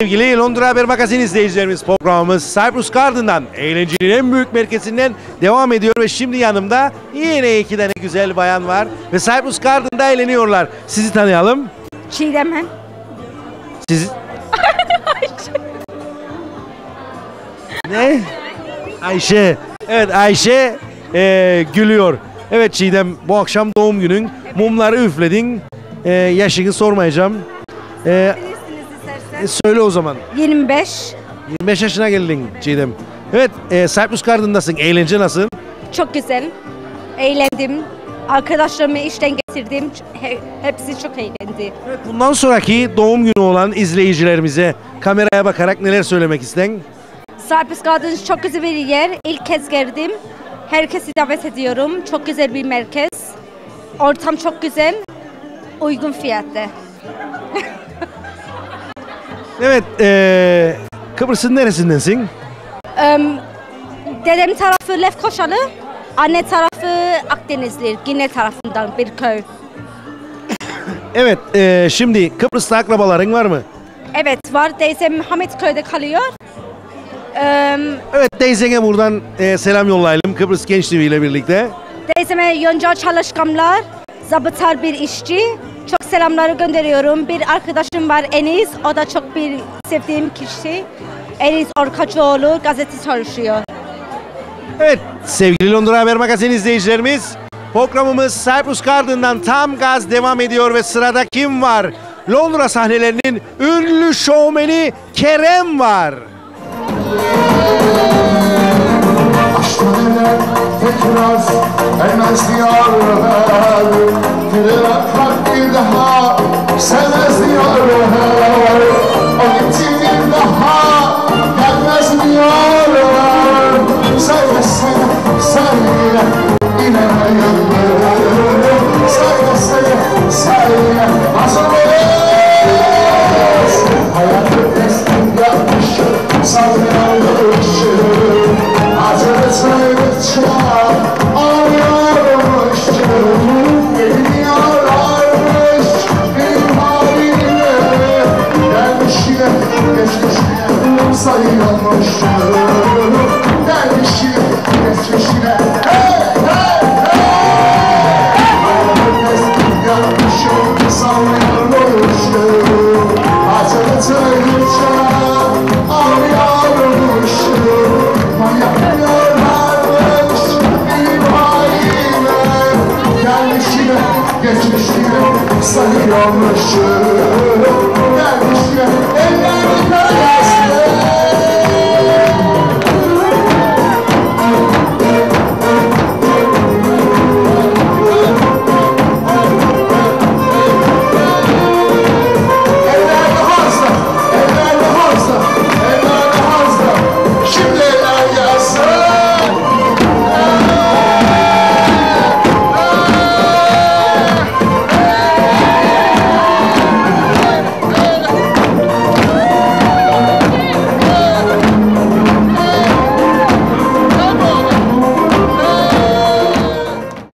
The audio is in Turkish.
Sevgili Londra Haber Magazin izleyicilerimiz programımız Cyprus Garden'dan eğlencenin en büyük merkezinden devam ediyor ve şimdi yanımda yine iki tane güzel bayan var ve Cyprus Garden'da eğleniyorlar. Sizi tanıyalım. Çiğdem ben. Siz... ne? Ayşe. Evet Ayşe eee, gülüyor. Evet Çiğdem bu akşam doğum günün. Mumları üfledin. Eee, yaşını sormayacağım. Eee, e, söyle o zaman. 25. 25 yaşına geldin Çiğdem. Evet eee Cyprus Garden'dasın. Eğlence nasıl? Çok güzel. Eğlendim. Arkadaşlarımı işten getirdim. He- hepsi çok eğlendi. Evet, bundan sonraki doğum günü olan izleyicilerimize kameraya bakarak neler söylemek isten? Cyprus Gardens çok güzel bir yer. İlk kez geldim. Herkesi davet ediyorum. Çok güzel bir merkez. Ortam çok güzel. Uygun fiyatlı. Evet eee Kıbrıs'ın neresindensin? Em, dedem tarafı Lefkoşalı. Anne tarafı Akdenizli. Gine tarafından bir köy. Evet eee, şimdi Kıbrıs'ta akrabaların var mı? Evet var. Teyzem Hamitköy'de kalıyor. Em, Evet teyzene buradan eee, selam yollayalım Kıbrıs Genç TV ile birlikte. Teyzeme Yonca Çalışkanlar, zabıtar bir işçi. Selamları gönderiyorum. Bir arkadaşım var Enis, o da çok bir sevdiğim kişi. Enis Orkaçoğlu gazete çalışıyor. Evet sevgili Londra Haber Magazin izleyicilerimiz programımız Cyprus Garden'dan tam gaz devam ediyor ve sırada kim var? Londra sahnelerinin ünlü şovmeni Kerem var. Aşkına tekrar diyarlar Bir daha sevmez diyarlar O gitti bir daha gelmez diyarlar Söyle söyle söyle yine yandım Söyle nasıl olmaz Hayatı teslim yapmışım Savrulmuşum sayılmıştı Dervişi kesmişine hey hey hey Herkes yanmışım sallanmıştı Hazreti Yüce ağlıyormuştu Manyak görmemiş İbrahim'e Dervişine geçmişine sayılmıştı Dervişine